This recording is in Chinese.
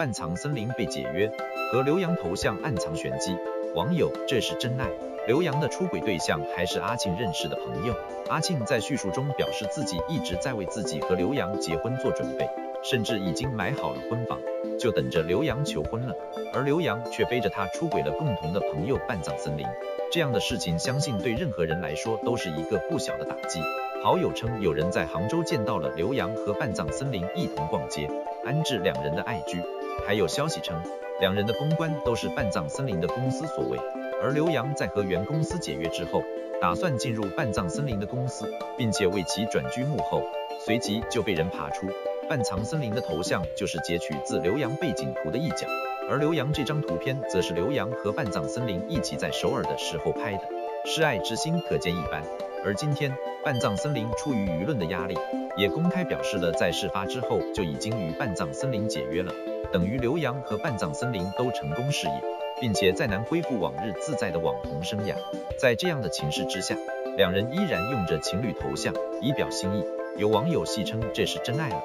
半藏森林被解约，和刘洋头像暗藏玄机。网友，这是真爱。刘洋的出轨对象还是阿庆认识的朋友。阿庆在叙述中表示自己一直在为自己和刘洋结婚做准备，甚至已经买好了婚房，就等着刘洋求婚了。而刘洋却背着他出轨了共同的朋友半藏森林，这样的事情相信对任何人来说都是一个不小的打击。好友称有人在杭州见到了刘洋和半藏森林一同逛街，安置两人的爱居。还有消息称，两人的公关都是半藏森林的公司所为。而刘洋在和原公司解约之后，打算进入半藏森林的公司，并且为其转居幕后，随即就被人爬出。半藏森林的头像就是截取自刘洋背景图的一角，而刘洋这张图片则是刘洋和半藏森林一起在首尔的时候拍的，示爱之心可见一斑。而今天，半藏森林出于舆论的压力，也公开表示了在事发之后就已经与半藏森林解约了，等于刘洋和半藏森林都成功事业。并且再难恢复往日自在的网红生涯，在这样的情势之下，两人依然用着情侣头像以表心意。有网友戏称这是真爱了。